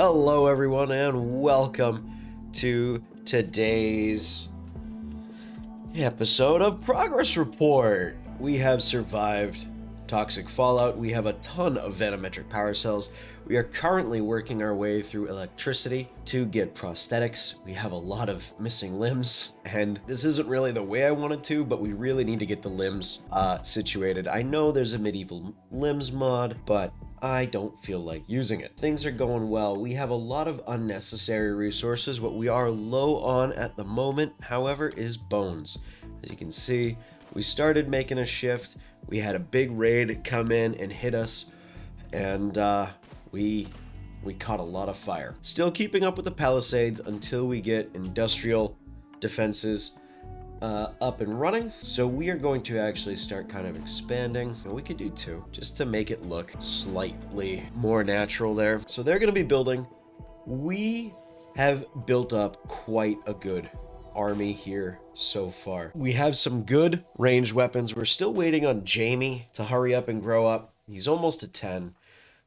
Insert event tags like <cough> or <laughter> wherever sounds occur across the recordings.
Hello, everyone, and welcome to today's episode of Progress Report. We have survived toxic fallout. We have a ton of vanometric power cells. We are currently working our way through electricity to get prosthetics. We have a lot of missing limbs, and this isn't really the way I wanted to, but we really need to get the limbs uh, situated. I know there's a medieval limbs mod, but I don't feel like using it. Things are going well. We have a lot of unnecessary resources. What we are low on at the moment, however, is bones. As you can see, we started making a shift. We had a big raid come in and hit us, and uh, we we caught a lot of fire. Still keeping up with the palisades until we get industrial defenses uh, up and running. So we are going to actually start kind of expanding. And we could do two, just to make it look slightly more natural there. So they're going to be building. We have built up quite a good army here so far. We have some good ranged weapons. We're still waiting on Jamie to hurry up and grow up. He's almost a 10.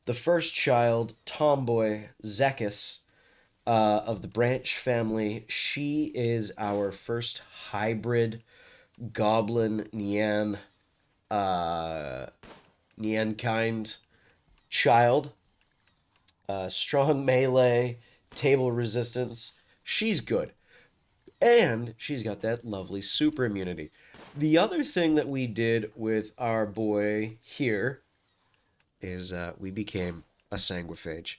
The first child, Tomboy Zekis, uh, of the branch family. She is our first hybrid goblin Nian uh, Nian kind child. Uh, strong melee, table resistance. She's good. And she's got that lovely super immunity. The other thing that we did with our boy here is uh, we became a sanguiphage.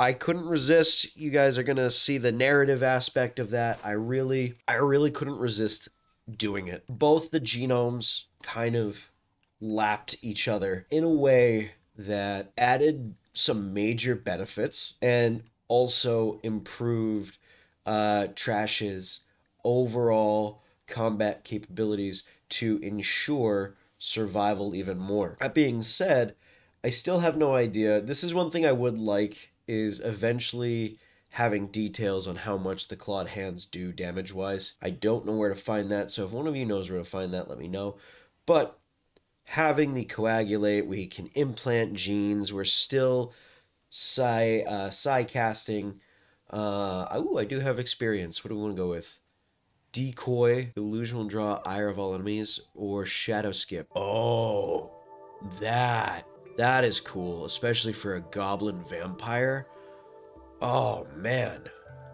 I couldn't resist. You guys are gonna see the narrative aspect of that. I really, I really couldn't resist doing it. Both the genomes kind of lapped each other in a way that added some major benefits and also improved uh, Trash's overall combat capabilities to ensure survival even more. That being said, I still have no idea. This is one thing I would like is eventually having details on how much the clawed hands do damage wise. I don't know where to find that, so if one of you knows where to find that, let me know. But having the coagulate, we can implant genes. We're still psi uh, psi casting. Uh, oh, I do have experience. What do we want to go with? Decoy, illusion draw ire of all enemies, or shadow skip. Oh, that that is cool, especially for a goblin vampire. Oh man.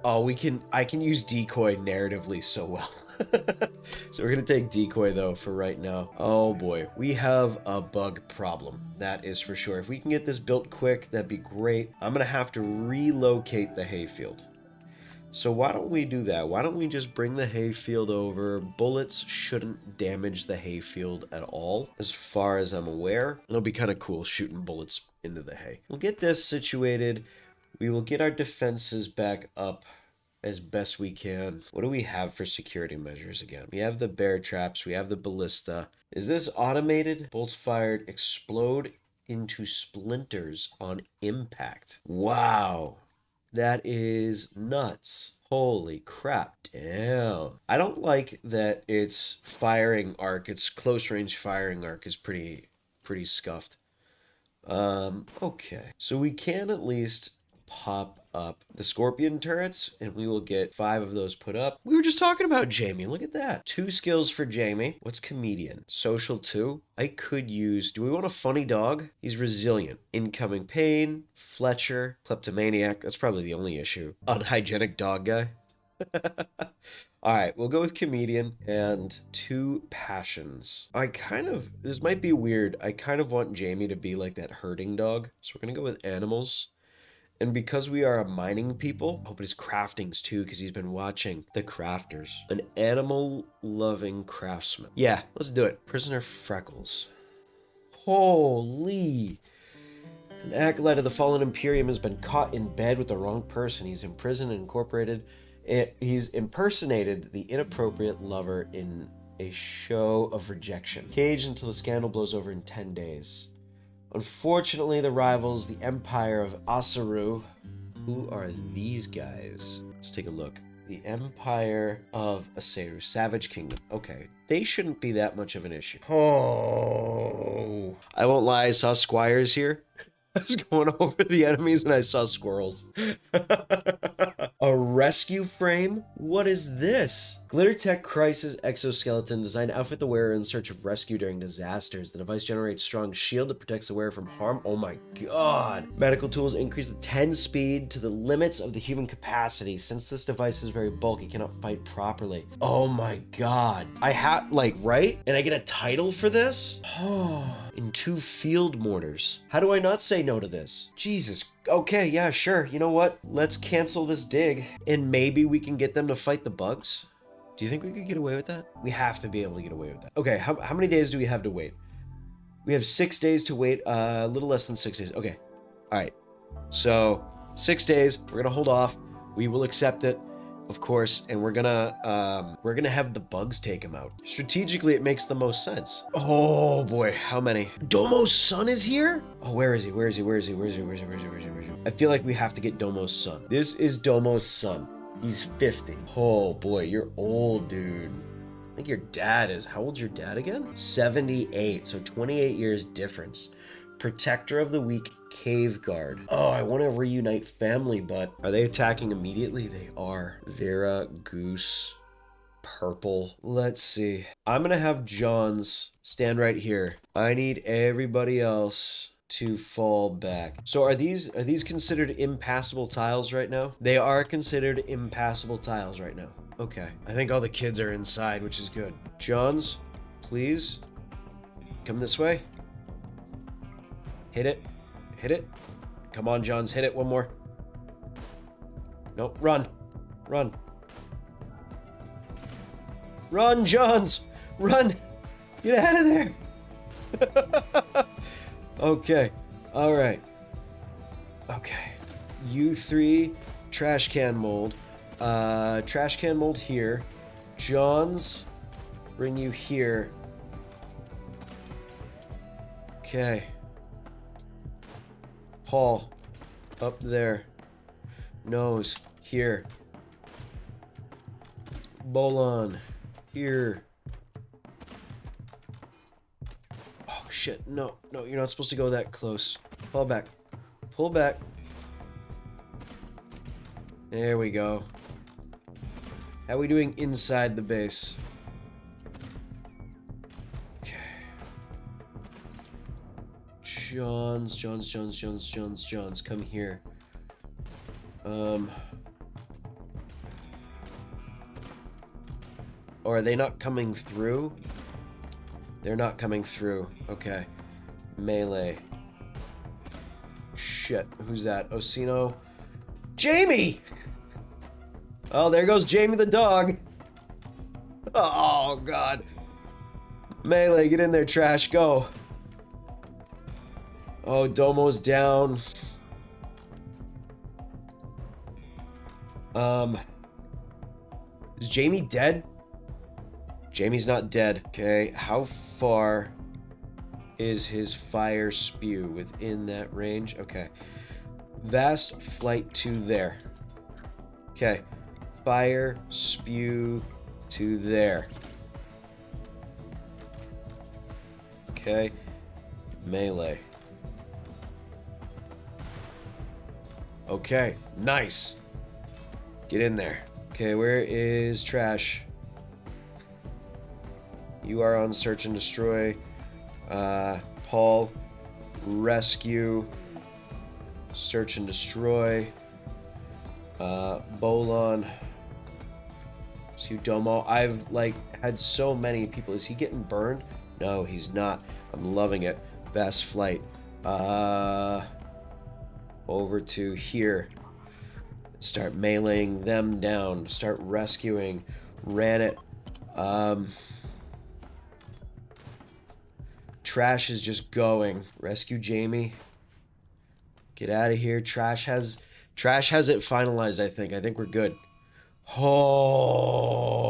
Oh, we can I can use decoy narratively so well. <laughs> so we're to take decoy though for right now. Oh boy, we have a bug problem. That is for sure. If we can get this built quick, that'd be great. I'm to have to relocate the hayfield. So why don't we do that? Why don't we just bring the hayfield over? Bullets shouldn't damage the hayfield at all, as far as I'm aware. It'll be kind of cool shooting bullets into the hay. We'll get this situated. We will get our defenses back up as best we can. What do we have for security measures again? We have the bear traps. We have the ballista. Is this automated? Bolts fired explode into splinters on impact. Wow. That is nuts. Holy crap. Damn. I don't like that its firing arc, its close range firing arc is pretty pretty scuffed. Um, okay. So we can at least pop up the scorpion turrets and we will get five of those put up. We were just talking about Jamie. Look at that. Two skills for Jamie. What's comedian? Social two. I could use, do we want a funny dog? He's resilient. Incoming pain, Fletcher, kleptomaniac. That's probably the only issue. Unhygienic dog guy. <laughs> All right, we'll go with comedian and two passions. I kind of, this might be weird. I kind of want Jamie to be like that herding dog. So we're going to go with animals. And because we are a mining people, I hope it is craftings too, because he's been watching the crafters. An animal loving craftsman. Yeah, let's do it. Prisoner Freckles. Holy. An acolyte of the fallen Imperium has been caught in bed with the wrong person. He's imprisoned and incorporated. Eh, he's impersonated the inappropriate lover in a show of rejection. Caged until the scandal blows over in 10 days. Unfortunately, the rivals, the Empire of Asaru. Who are these guys? Let's take a look. The Empire of Asaru, Savage Kingdom. Okay, they shouldn't be that much of an issue. Oh, I won't lie, I saw squires here. <laughs> I was going over the enemies and I saw squirrels. <laughs> a rescue frame? What is this? Glittertech Crisis exoskeleton designed to outfit the wearer in search of rescue during disasters. The device generates strong shield that protects the wearer from harm. Oh my god. Medical tools increase the 10 speed to the limits of the human capacity. Since this device is very bulky, cannot fight properly. Oh my god. I have like right? And I get a title for this? Oh, <sighs> in two field mortars. How do I not say no to this? Jesus okay, yeah, sure. You know what? Let's cancel this dig and maybe we can get them to fight the bugs. Do you think we could get away with that? We have to be able to get away with that. Okay, how, how many days do we have to wait? We have six days to wait, uh, a little less than six days. Okay, all right. So, six days, we're gonna hold off. We will accept it of course, and we're gonna um, we're gonna have the bugs take him out. Strategically, it makes the most sense. Oh boy, how many? Domo's son is here? Oh, where is he? Where is he? Where is he? Where is he? Where is he? Where is he? Where is he? Where is he? I feel like we have to get Domo's son. This is Domo's son. He's 50. Oh boy, you're old, dude. I think your dad is. How old's your dad again? 78. So 28 years difference. Protector of the Weak Cave Guard. Oh, I want to reunite family, but are they attacking immediately? They are. Vera, Goose, Purple. Let's see. I'm going to have Johns stand right here. I need everybody else to fall back. So are these are these considered impassable tiles right now? They are considered impassable tiles right now. Okay. I think all the kids are inside, which is good. Johns, please come this way. Hit it. Hit it. Come on, Johns. Hit it one more. Nope. Run. Run. Run, Johns. Run. Get out of there. <laughs> okay. All right. Okay. You three, Trashcanmold. Uh, Trashcanmold here. Johns, bring you here. Okay. Paul, up there. Nose, here. Bolon, here. Oh shit, no, no, you're not supposed to go that close. Pull back. Pull back. There we go. How we doing inside the base? Johns, Johns, Johns, Johns, Johns, Johns, come here. Um. Or are they not coming through? They're not coming through. Okay. Melee. Shit. Who's that? Osino? Jamie! Oh, there goes Jamie the dog. Oh, God. Melee, get in there, trash. Go. Oh, Domo's down. Um, is Jamie dead? Jamie's not dead. Okay, how far is his fire spew within that range? Okay. Vast flight to there. Okay. Fire spew to there. Okay. Melee. Okay, nice. Get in there. Okay, where is trash? You are on search and destroy. Uh, Paul, rescue, search and destroy. Uh, Bolon, Domo. I've like had so many people. Is he getting burned? No, he's not. I'm loving it. Best flight. Uh, over to here. Start meleeing them down. Start rescuing. Ran it. Um, trash is just going. Rescue Jamie. Get out of here. Trash has Trash has it finalized, I think. I think we're good. Oh,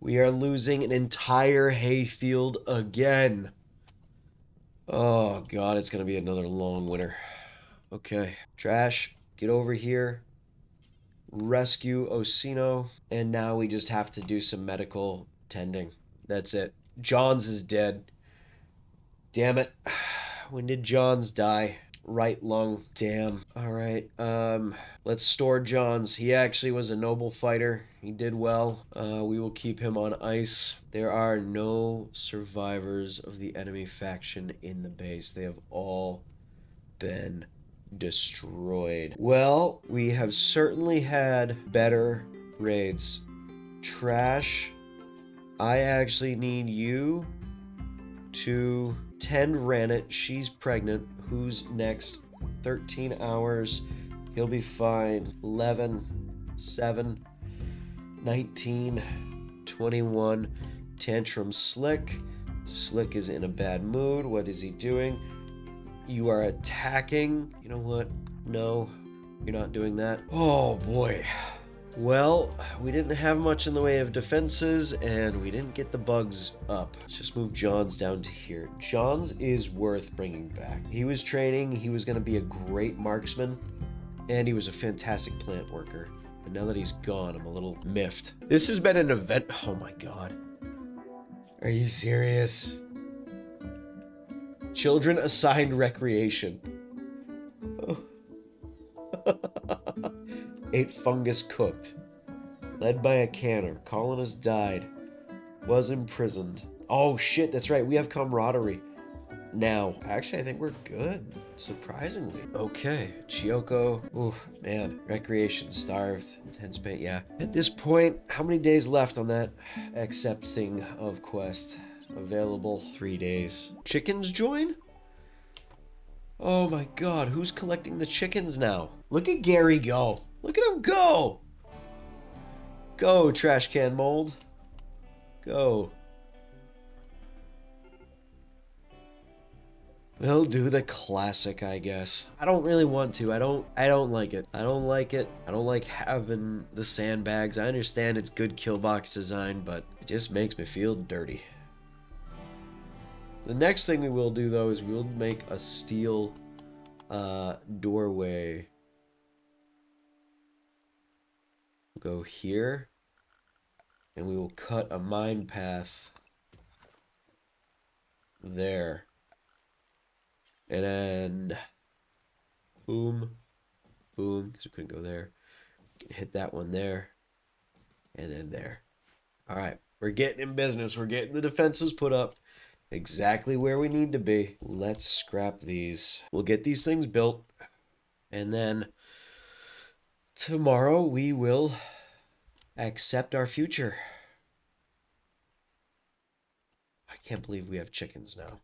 we are losing an entire hayfield again. Oh god, it's going to be another long winter. Okay, Trash, get over here. Rescue Osino. And now we just have to do some medical tending. That's it. Johns is dead. Damn it. <sighs> When did Johns die? right lung. Damn. All right. Um, let's store John's. He actually was a noble fighter. He did well. Uh, we will keep him on ice. There are no survivors of the enemy faction in the base. They have all been destroyed. Well, we have certainly had better raids. Trash, I actually need you to tend Ranit. She's pregnant. Who's next? 13 hours. He'll be fine. 11, 7, 19, 21. Tantrum Slick. Slick is in a bad mood. What is he doing? You are attacking. You know what? No, you're not doing that. Oh boy. Well, we didn't have much in the way of defenses, and we didn't get the bugs up. Let's just move Johns down to here. Johns is worth bringing back. He was training, he was going to be a great marksman, and he was a fantastic plant worker. But now that he's gone, I'm a little miffed. This has been an event. Oh my god. Are you serious? Children assigned recreation. <laughs> Ate fungus cooked. Led by a canner. Colonist died. Was imprisoned. Oh shit, that's right. We have camaraderie. Now, actually, I think we're good. Surprisingly. Okay, Chioko. Oof, man. Recreation starved. Intense pain. Yeah. At this point, how many days left on that accepting of quest? Available three days. Chickens join? Oh my god, who's collecting the chickens now? Look at Gary go. Look at him go! Go, Trashcanmold. Go. They'll do the classic, I guess. I don't really want to. I don't I don't like it. I don't like it. I don't like having the sandbags. I understand it's good kill box design, but it just makes me feel dirty. The next thing we will do though is we'll make a steel uh, doorway. Go here and we will cut a mine path there. And then boom boom because we couldn't go there. Hit that one there and then there. All right we're getting in business. We're getting the defenses put up exactly where we need to be let's scrap these we'll get these things built and then tomorrow we will accept our future. I can't believe we have chickens now.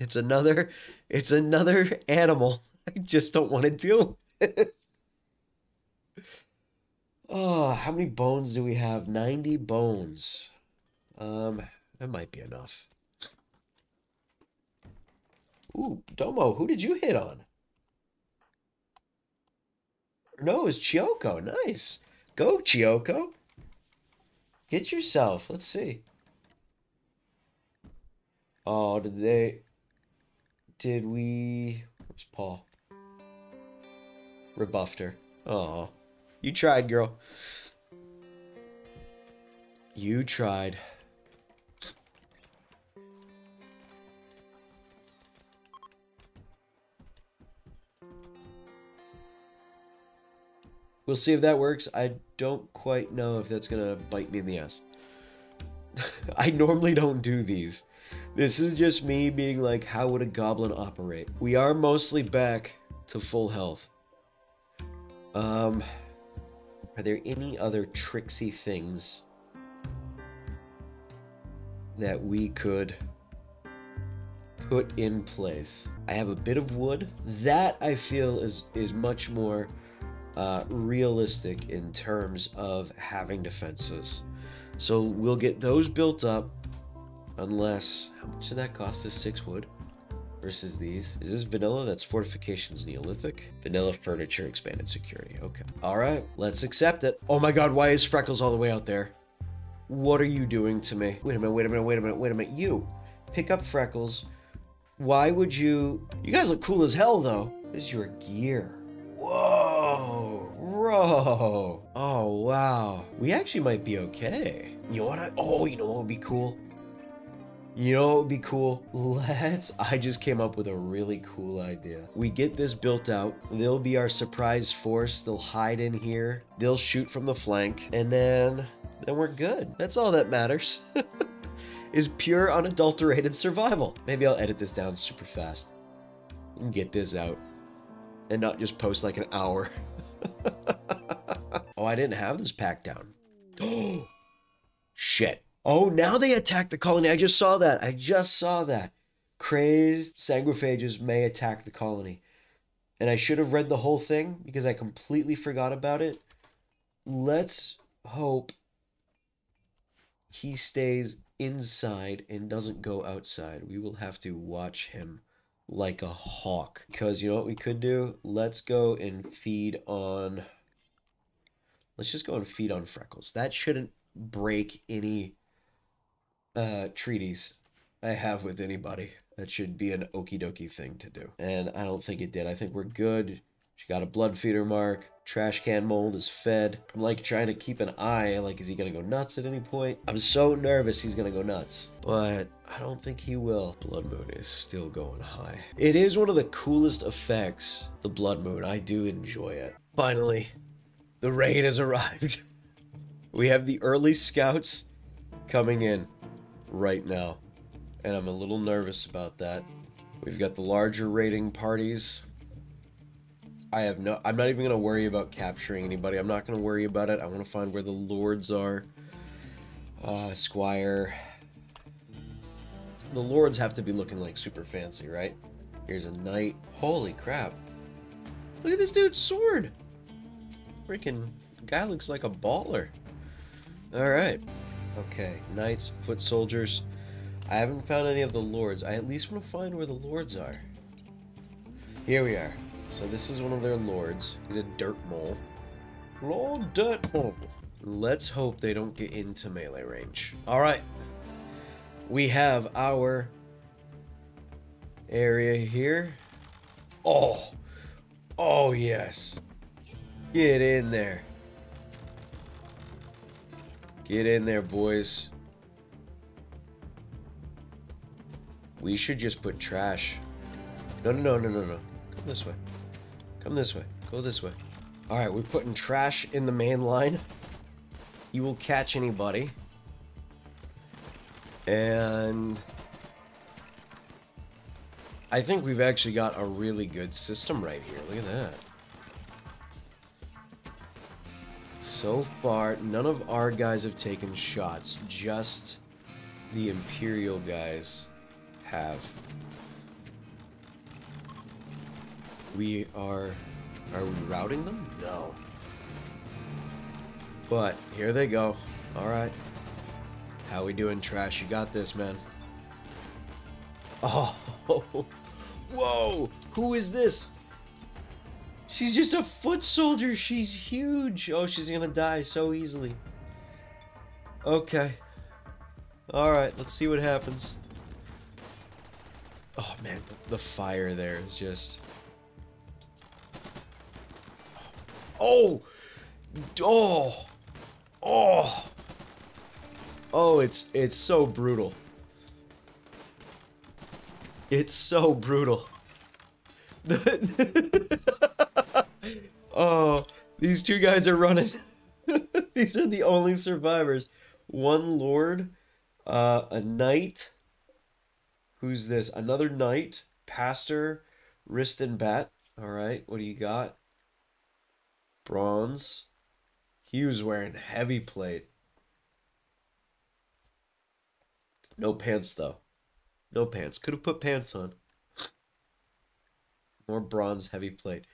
It's another it's another animal. I just don't want to deal with it. <laughs> Oh, how many bones do we have? 90 bones. Um, that might be enough. Ooh, Domo, who did you hit on? No, it's Chioko. Nice. Go, Chioko. Get yourself. Let's see. Oh, did they... Did we... Where's Paul? Rebuffed her. Oh, you tried, girl. You tried. We'll see if that works. I don't quite know if that's gonna bite me in the ass. <laughs> I normally don't do these. This is just me being like, how would a goblin operate? We are mostly back to full health. Um, are there any other tricksy things that we could put in place? I have a bit of wood. That I feel is is much more uh, realistic in terms of having defenses. So we'll get those built up unless, how much did that cost us? Six wood versus these. Is this vanilla? That's fortifications Neolithic. Vanilla furniture expanded security. Okay. All right, let's accept it. Oh my God, why is Freckles all the way out there? What are you doing to me? Wait a minute, wait a minute, wait a minute, wait a minute. You pick up Freckles. Why would you? You guys look cool as hell though. What is your gear? Whoa, bro. Oh, wow. We actually might be okay. You know what? I, oh, you know what would be cool? You know what would be cool? <laughs> Let's. I just came up with a really cool idea. We get this built out. They'll be our surprise force. They'll hide in here. They'll shoot from the flank. And then. Then we're good. That's all that matters. <laughs> is pure unadulterated survival. Maybe I'll edit this down super fast. And get this out. And not just post like an hour. <laughs> oh, I didn't have this pack down. Oh, <gasps> shit. Oh, now they attack the colony. I just saw that. I just saw that. Crazed sanguiphages may attack the colony. And I should have read the whole thing because I completely forgot about it. Let's hope he stays inside and doesn't go outside. We will have to watch him like a hawk. Because you know what we could do? Let's go and feed on... Let's just go and feed on Freckles. That shouldn't break any uh, treaties I have with anybody. That should be an okie dokie thing to do. And I don't think it did. I think we're good. She got a blood feeder mark. Trashcanmold is fed. I'm like trying to keep an eye. Like, is he gonna go nuts at any point? I'm so nervous he's gonna go nuts. But I don't think he will. Blood moon is still going high. It is one of the coolest effects, the blood moon. I do enjoy it. Finally, the raid has <laughs> arrived. we have the early scouts coming in right now. And I'm a little nervous about that. We've got the larger raiding parties. I have no... I'm not even to worry about capturing anybody. I'm not to worry about it. I want to find where the lords are. Uh, Squire. The lords have to be looking like super fancy, right? Here's a knight. Holy crap. Look at this dude's sword. Freaking guy looks like a baller. Alright. Okay, knights, foot soldiers. I haven't found any of the lords. I at least want to find where the lords are. Here we are. So this is one of their lords. He's a dirt mole. Lord Dirt Mole. Let's hope they don't get into melee range. Alright. We have our area here. Oh. Oh, yes. Get in there. Get in there, boys. We should just put trash. No, no, no, no, no, no. Come this way. Come this way. Go this way. Alright, we're putting trash in the main line. You will catch anybody. And... I think we've actually got a really good system right here. Look at that. So far, none of our guys have taken shots. Just the Imperial guys have. We are... Are we routing them? No. But, here they go. Alright. How we doing, Trash? You got this, man. <laughs> Oh! Whoa! Who is this? She's just a foot soldier. She's huge. Oh, she's gonna die so easily. Okay. Alright, let's see what happens. Oh, man. The fire there is just... Oh! Oh! Oh! Oh, it's it's so brutal. It's so brutal. <laughs> <laughs> oh, these two guys are running. <laughs> these are the only survivors. One lord, uh, a knight. Who's this? Another knight, pastor, wrist and bat. All right, what do you got? Bronze. He was wearing heavy plate. No pants though. No pants. Could have put pants on. More bronze heavy plate.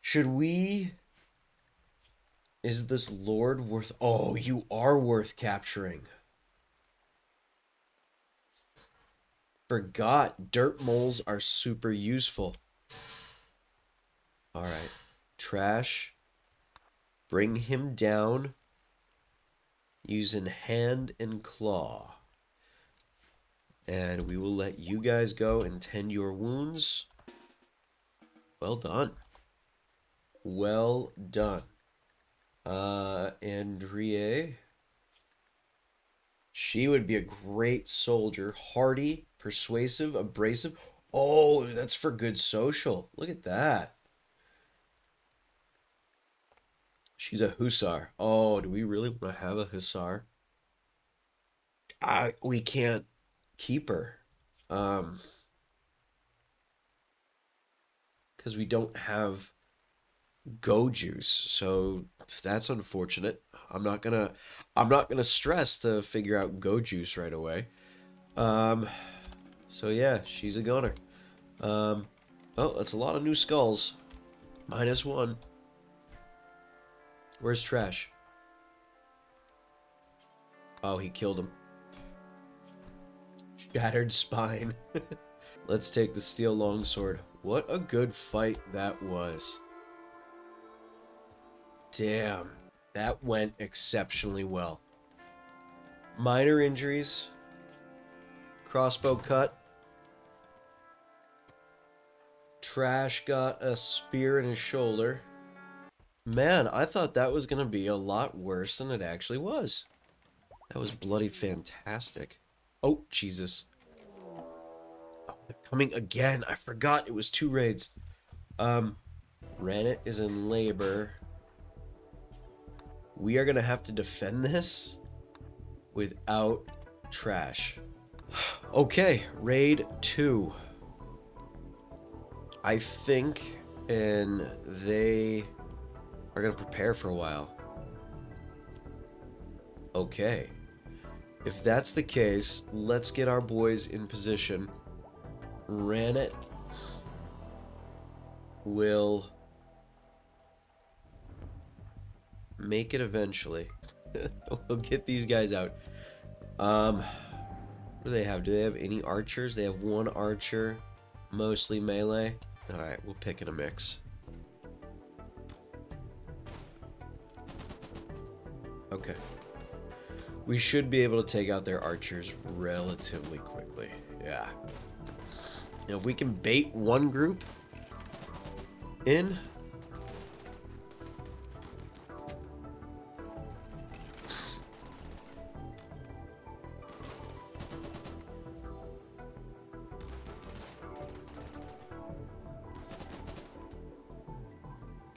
Should we... Is this lord worth... Oh, you are worth capturing. Forgot. Dirt moles are super useful. Alright. Trash. Bring him down. Using hand and claw. And we will let you guys go and tend your wounds. Well done. Well done. Uh, Andrea. She would be a great soldier. Hardy, persuasive, abrasive. Oh, that's for good social. Look at that. She's a hussar. Oh, do we really want to have a hussar? I we can't keep her. Um because we don't have go juice. So that's unfortunate. I'm not gonna I'm not gonna stress to figure out go juice right away. Um so yeah, she's a gunner. Um oh that's a lot of new skulls. Minus one. Where's trash? Oh, he killed him. <laughs> Shattered spine. <laughs> Let's take the steel longsword. What a good fight that was. Damn, that went exceptionally well. Minor injuries. Crossbow cut. Trash got a spear in his shoulder. Man, I thought that was going to be a lot worse than it actually was. That was bloody fantastic. Oh, Jesus. Oh, they're coming again. I forgot it was two raids. Um, Ranit is in labor. We are going to have to defend this without trash. <sighs> Okay, raid 2. I think and they are going to prepare for a while. Okay. If that's the case, let's get our boys in position. Ranit will make it eventually. <laughs> we'll get these guys out. Um, what do they have? Do they have any archers? They have one archer, mostly melee. Alright, we'll pick in a mix. Okay. We should be able to take out their archers relatively quickly. Yeah. Now, if we can bait one group in,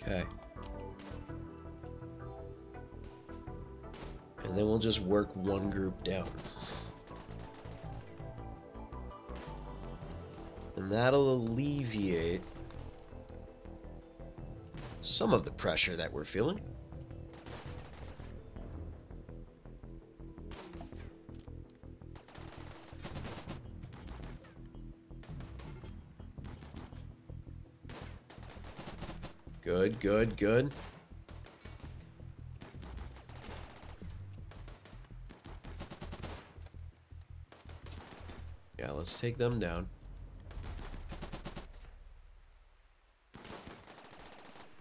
Okay. And then we'll just work one group down. And that'll alleviate some of the pressure that we're feeling. Good, good. Yeah, let's take them down.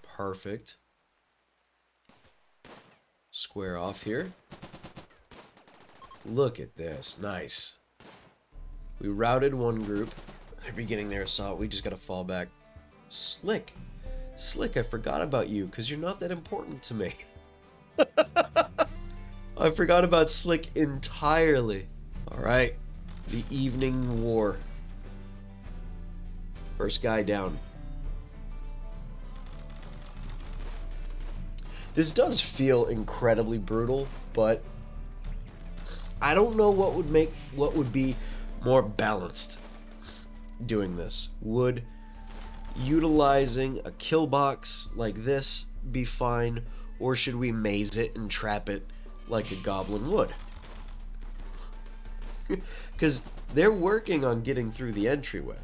Perfect. Square off here. Look at this. Nice. We routed one group. <laughs> They're beginning their assault. We just gotta fall back. Slick. Slick, I forgot about you, because you're not that important to me. <laughs> I forgot about Slick entirely. Alright. The Evening War. First guy down. This does feel incredibly brutal, but I don't know what would make what would be more balanced doing this. Would utilizing a kill box like this be fine, or should we maze it and trap it like a goblin would? <laughs> Because they're working on getting through the entryway.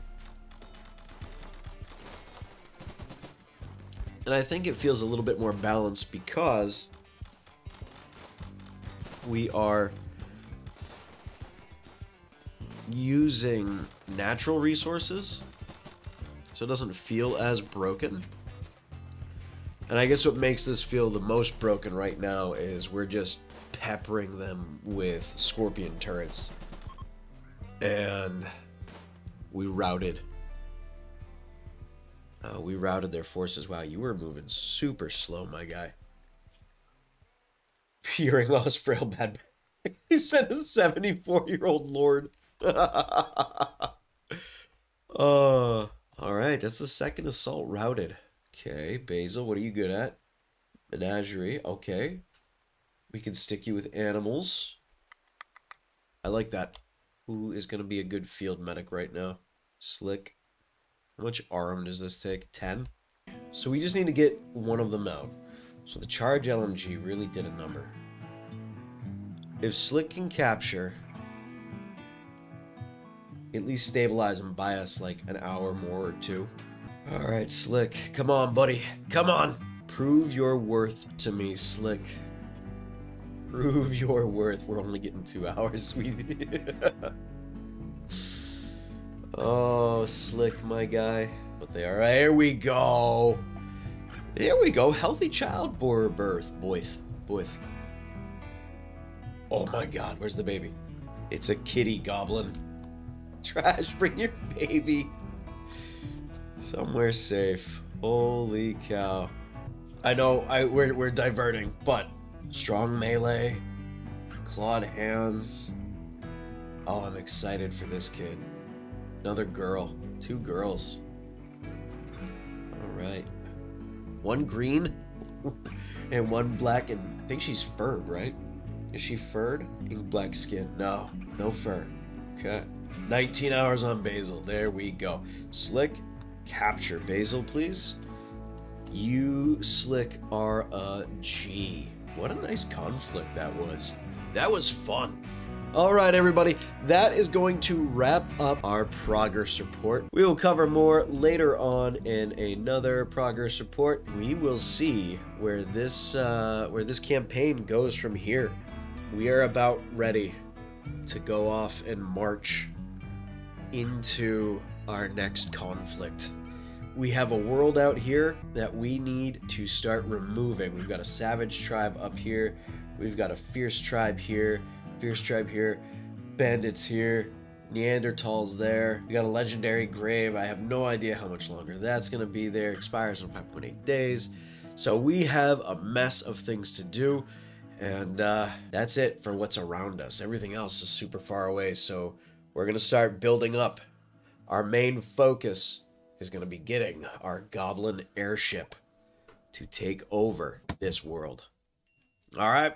And I think it feels a little bit more balanced because we are using natural resources so it doesn't feel as broken. And I guess what makes this feel the most broken right now is we're just peppering them with scorpion turrets. And we routed uh, we routed their forces. Wow, you were moving super slow, my guy. <laughs> Hearing loss, frail, bad he sent a 74 year old lord. <laughs> uh, all right, that's the second assault routed. Okay, Basil, what are you good at? Menagerie, okay. We can stick you with animals. I like that. Who is going to be a good field medic right now? Slick. How much arm does this take? 10? So we just need to get one of them out. So the charge LMG really did a number. If Slick can capture, at least stabilize and buy us like an hour more or two. Alright, Slick. Come on, buddy. Come on! Prove your worth to me, Slick. Prove your worth. We're only getting two hours, sweetie. <laughs> oh, Slick, my guy. But they are. Here we go. There we go. Healthy child birth. Boith. Boith. Oh my god, where's the baby? It's a kitty goblin. Trash, bring your baby. Somewhere safe. Holy cow. I know I we're, we're diverting, but strong melee, clawed hands. Oh, I'm excited for this kid. Another girl. Two girls. Alright. One green <laughs> and one black, and I think she's furred, right? Is she furred? Ink black skin. No, no fur. Okay. 19 hours on Basil. There we go. Slick, capture Basil, please. You, Slick, are a G. What a nice conflict that was. That was fun. All right, everybody, that is going to wrap up our progress report. We will cover more later on in another progress report. We will see where this uh, where this campaign goes from here. We are about ready to go off and march into our next conflict. We have a world out here that we need to start removing. We've got a savage tribe up here. We've got a fierce tribe here. Fierce tribe here. Bandits here. Neanderthals there. We got a legendary grave. I have no idea how much longer that's going to be there. Expires in 5.8 days. So we have a mess of things to do. And uh, that's it for what's around us. Everything else is super far away. So we're going to start building up. Our main focus is going to be getting our goblin airship to take over this world. All right.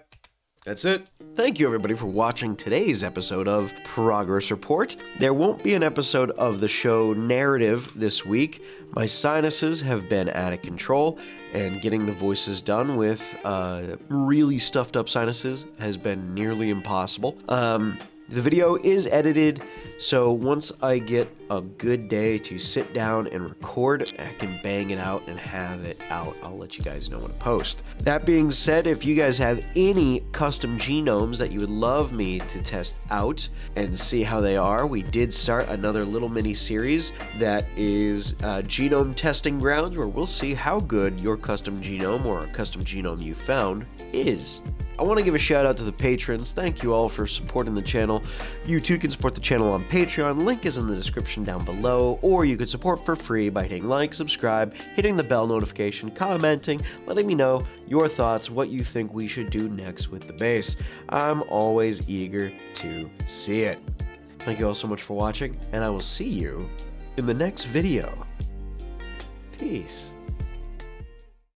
That's it. Thank you, everybody, for watching today's episode of Progress Report. There won't be an episode of the show narrative this week. My sinuses have been out of control, and getting the voices done with uh, really stuffed up sinuses has been nearly impossible. Um, the video is edited, so once I get a good day to sit down and record, I can bang it out and have it out. I'll let you guys know when to post. That being said, if you guys have any custom genomes that you would love me to test out and see how they are, we did start another little mini series that is uh, Genome Testing Grounds, where we'll see how good your custom genome or a custom genome you found is. I want to give a shout out to the patrons. Thank you all for supporting the channel. You too can support the channel on Patreon. Link is in the description down below. Or you could support for free by hitting like, subscribe, hitting the bell notification, commenting, letting me know your thoughts, what you think we should do next with the base. I'm always eager to see it. Thank you all so much for watching, and I will see you in the next video. Peace.